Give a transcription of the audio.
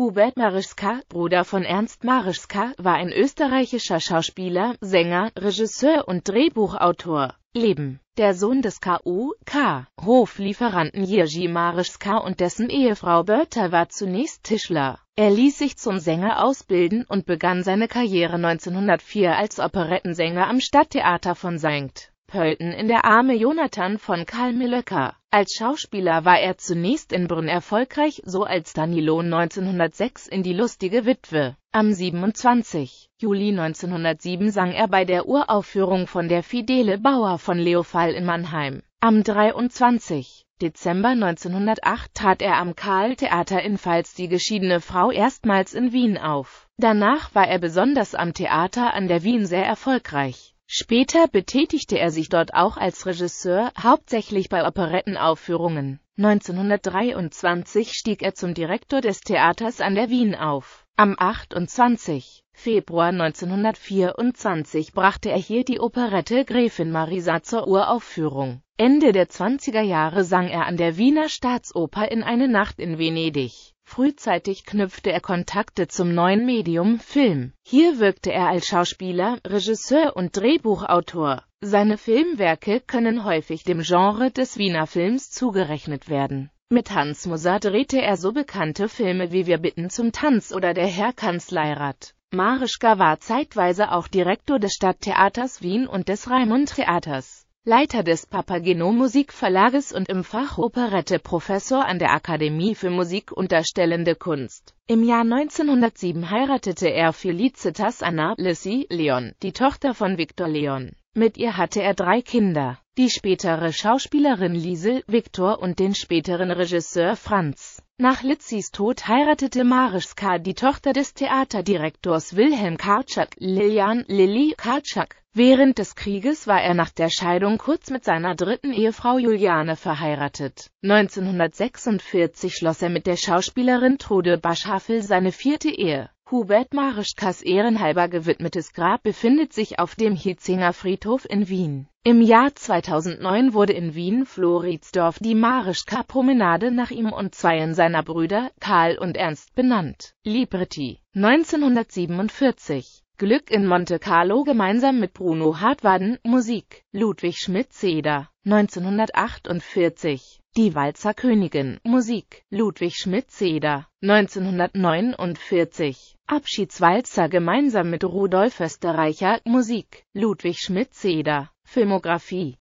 Hubert Marischka, Bruder von Ernst Marischka, war ein österreichischer Schauspieler, Sänger, Regisseur und Drehbuchautor. Leben Der Sohn des K.U.K. Hoflieferanten Jiří Marischka und dessen Ehefrau Berta war zunächst Tischler. Er ließ sich zum Sänger ausbilden und begann seine Karriere 1904 als Operettensänger am Stadttheater von St. Pölten in der Arme Jonathan von Karl Millöcker. Als Schauspieler war er zunächst in Brünn erfolgreich, so als Danilo 1906 in Die lustige Witwe. Am 27. Juli 1907 sang er bei der Uraufführung von Der Fidele Bauer von Leo Fall in Mannheim. Am 23. Dezember 1908 trat er am Karl-Theater in Pfalz Die geschiedene Frau erstmals in Wien auf. Danach war er besonders am Theater an der Wien sehr erfolgreich. Später betätigte er sich dort auch als Regisseur, hauptsächlich bei Operettenaufführungen. 1923 stieg er zum Direktor des Theaters an der Wien auf. Am 28. Februar 1924 brachte er hier die Operette Gräfin Marisa zur Uraufführung. Ende der 20er Jahre sang er an der Wiener Staatsoper in Eine Nacht in Venedig Frühzeitig knüpfte er Kontakte zum neuen Medium Film. Hier wirkte er als Schauspieler, Regisseur und Drehbuchautor. Seine Filmwerke können häufig dem Genre des Wiener Films zugerechnet werden. Mit Hans Moser drehte er so bekannte Filme wie Wir bitten zum Tanz oder Der Herr Kanzleirat. Marischka war zeitweise auch Direktor des Stadttheaters Wien und des Raimund Theaters. Leiter des Papageno Musikverlages und im Fach Operette Professor an der Akademie für Musik und Darstellende Kunst. Im Jahr 1907 heiratete er Felicitas Anna Lissy Leon, die Tochter von Victor Leon. Mit ihr hatte er drei Kinder, die spätere Schauspielerin Liesel, Victor und den späteren Regisseur Franz. Nach Lizzys Tod heiratete Marischka die Tochter des Theaterdirektors Wilhelm Karczak, Lilian Lilly Karczak. Während des Krieges war er nach der Scheidung kurz mit seiner dritten Ehefrau Juliane verheiratet. 1946 schloss er mit der Schauspielerin Trude Baschhafel seine vierte Ehe. Hubert Marischkas ehrenhalber gewidmetes Grab befindet sich auf dem Hietzinger Friedhof in Wien. Im Jahr 2009 wurde in Wien-Floridsdorf die Marischka-Promenade nach ihm und zweien seiner Brüder, Karl und Ernst, benannt. Libretti 1947 Glück in Monte Carlo gemeinsam mit Bruno Hartwaden Musik Ludwig Schmidt-Zeder 1948 Die Walzerkönigin Musik. Ludwig Schmidt-Zeder. 1949 Abschiedswalzer gemeinsam mit Rudolf Österreicher. Musik. Ludwig Schmidt-Zeder. Filmografie